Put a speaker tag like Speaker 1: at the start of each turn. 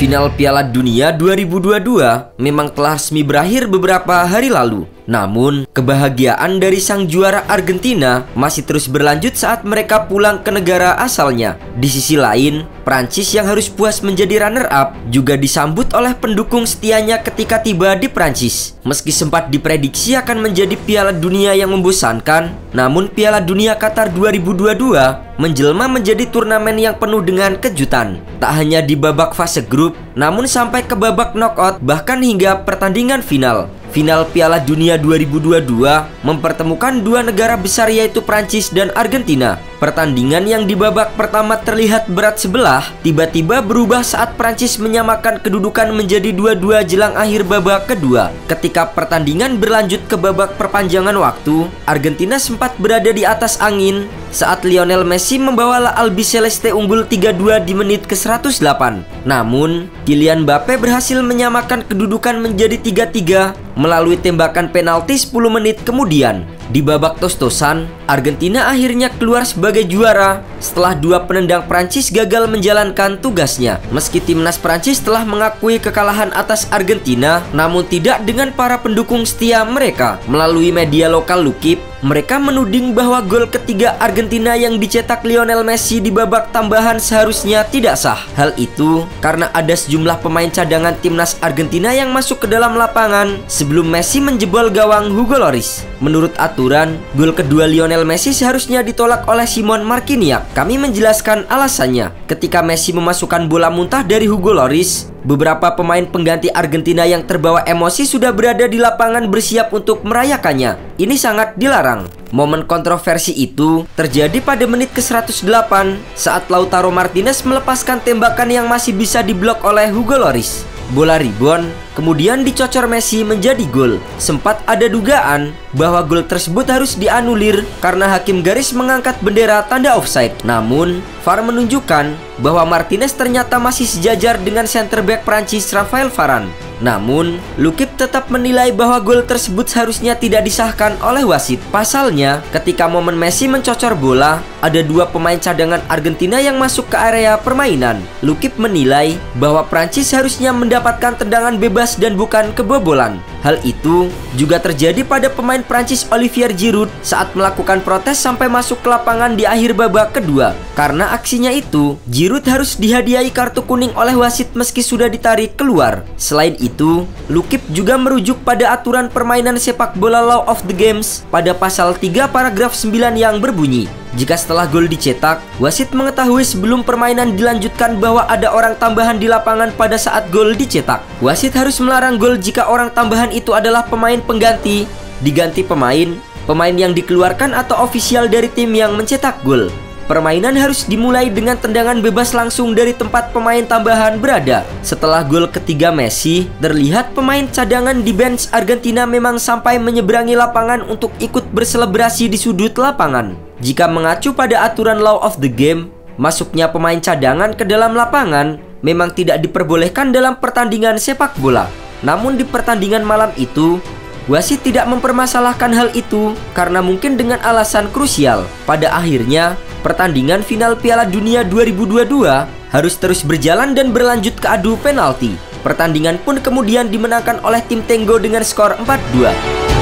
Speaker 1: Final Piala Dunia 2022 memang telah resmi berakhir beberapa hari lalu. Namun, kebahagiaan dari sang juara Argentina masih terus berlanjut saat mereka pulang ke negara asalnya. Di sisi lain, Prancis yang harus puas menjadi runner-up juga disambut oleh pendukung setianya ketika tiba di Prancis. Meski sempat diprediksi akan menjadi Piala Dunia yang membosankan, namun Piala Dunia Qatar 2022 menjelma menjadi turnamen yang penuh dengan kejutan. Tak hanya di babak fase grup, namun sampai ke babak knockout bahkan hingga pertandingan final. Final Piala Dunia 2022 mempertemukan dua negara besar yaitu Prancis dan Argentina. Pertandingan yang di babak pertama terlihat berat sebelah, tiba-tiba berubah saat Prancis menyamakan kedudukan menjadi dua-dua jelang akhir babak kedua. Ketika pertandingan berlanjut ke babak perpanjangan waktu, Argentina sempat berada di atas angin saat Lionel Messi membawa La Albiceleste unggul 3-2 di menit ke-108. Namun, Kylian Mbappe berhasil menyamakan kedudukan menjadi 3-3 melalui tembakan penalti 10 menit kemudian. Di babak tos-tosan, Argentina akhirnya keluar sebagai juara setelah dua penendang Prancis gagal menjalankan tugasnya. Meski timnas Prancis telah mengakui kekalahan atas Argentina, namun tidak dengan para pendukung setia mereka. Melalui media lokal Lukip, mereka menuding bahwa gol ketiga Argentina yang dicetak Lionel Messi di babak tambahan seharusnya tidak sah. Hal itu karena ada sejumlah pemain cadangan timnas Argentina yang masuk ke dalam lapangan sebelum Messi menjebol gawang Hugo Lloris. Menurut aturan, gol kedua Lionel Messi seharusnya ditolak oleh Simon Marquinhos. Kami menjelaskan alasannya. Ketika Messi memasukkan bola muntah dari Hugo Lloris, beberapa pemain pengganti Argentina yang terbawa emosi sudah berada di lapangan bersiap untuk merayakannya. Ini sangat dilarang. Momen kontroversi itu terjadi pada menit ke-108 saat Lautaro Martinez melepaskan tembakan yang masih bisa diblok oleh Hugo Lloris. Bola ribon kemudian dicocor Messi menjadi gol. Sempat ada dugaan bahwa gol tersebut harus dianulir karena hakim garis mengangkat bendera tanda offside. Namun, VAR menunjukkan bahwa Martinez ternyata masih sejajar dengan center back Prancis Rafael Varane. Namun, Lukip tetap menilai bahwa gol tersebut seharusnya tidak disahkan oleh wasit. Pasalnya, ketika momen Messi mencocor bola, ada dua pemain cadangan Argentina yang masuk ke area permainan. Lukip menilai bahwa Prancis harusnya mendapatkan tendangan dan bukan kebobolan. Hal itu juga terjadi pada pemain Prancis Olivier Giroud saat melakukan protes sampai masuk ke lapangan di akhir babak kedua. Karena aksinya itu, Giroud harus dihadiahi kartu kuning oleh wasit meski sudah ditarik keluar. Selain itu, Lukip juga merujuk pada aturan permainan sepak bola Law of the Games pada pasal 3 paragraf 9 yang berbunyi jika setelah gol dicetak, wasit mengetahui sebelum permainan dilanjutkan bahwa ada orang tambahan di lapangan pada saat gol dicetak. Wasit harus melarang gol jika orang tambahan itu adalah pemain pengganti, diganti pemain, pemain yang dikeluarkan atau ofisial dari tim yang mencetak gol. Permainan harus dimulai dengan tendangan bebas langsung dari tempat pemain tambahan berada. Setelah gol ketiga Messi, terlihat pemain cadangan di bench Argentina memang sampai menyeberangi lapangan untuk ikut berselebrasi di sudut lapangan. Jika mengacu pada aturan law of the game, masuknya pemain cadangan ke dalam lapangan memang tidak diperbolehkan dalam pertandingan sepak bola. Namun di pertandingan malam itu, Wasit tidak mempermasalahkan hal itu karena mungkin dengan alasan krusial. Pada akhirnya, pertandingan final Piala Dunia 2022 harus terus berjalan dan berlanjut ke adu penalti. Pertandingan pun kemudian dimenangkan oleh tim Tenggo dengan skor 4-2.